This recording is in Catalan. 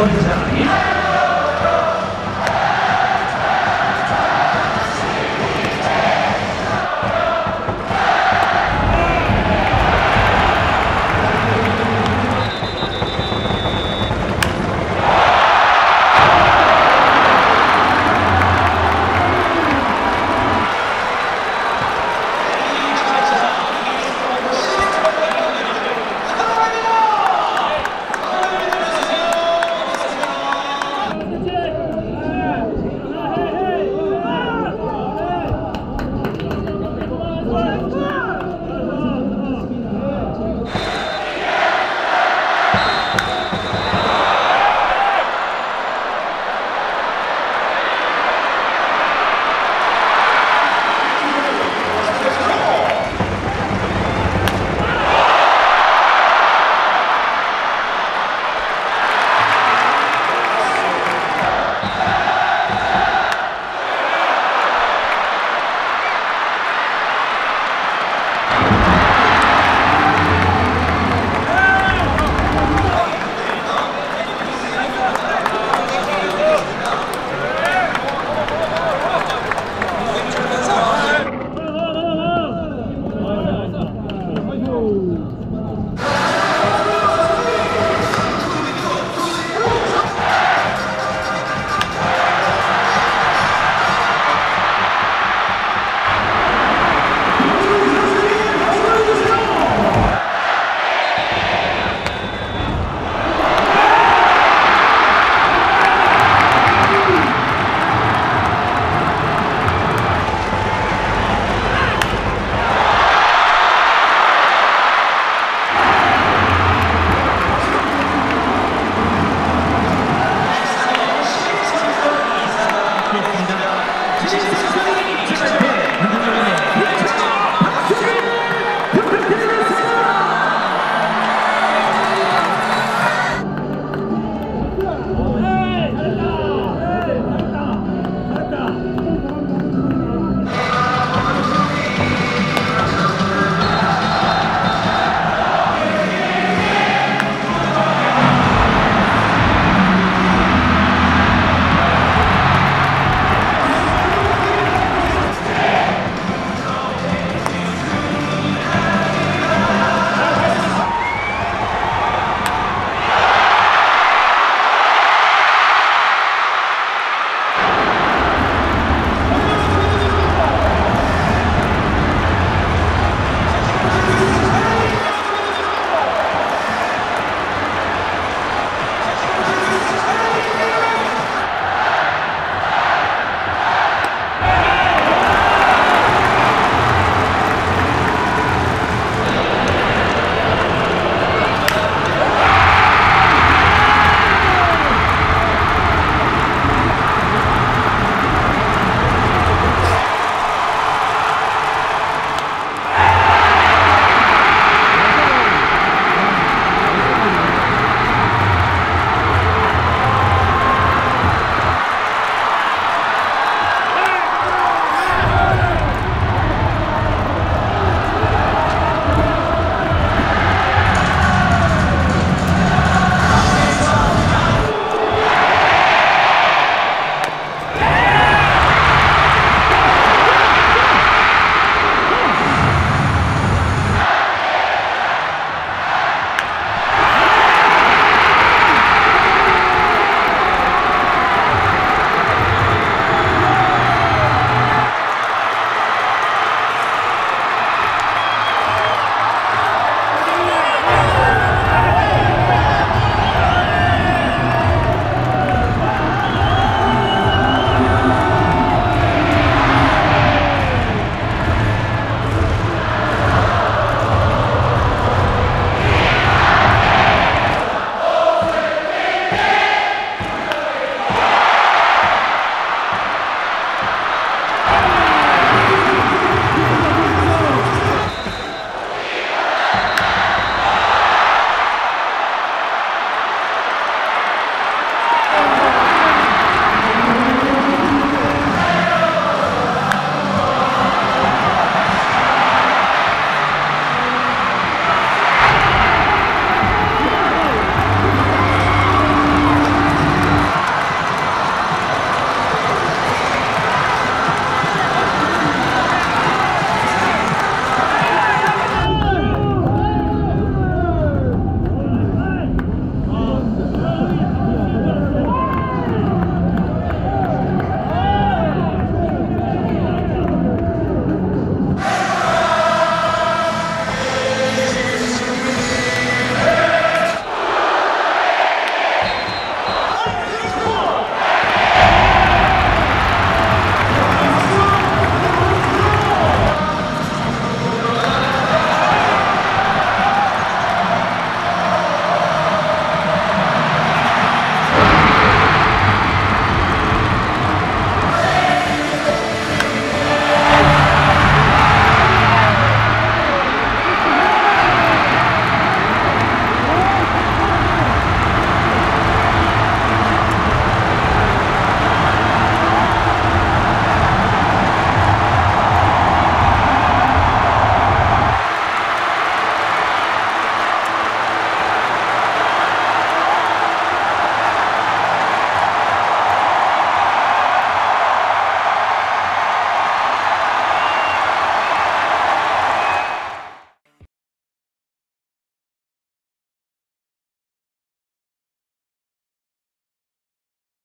bon চাই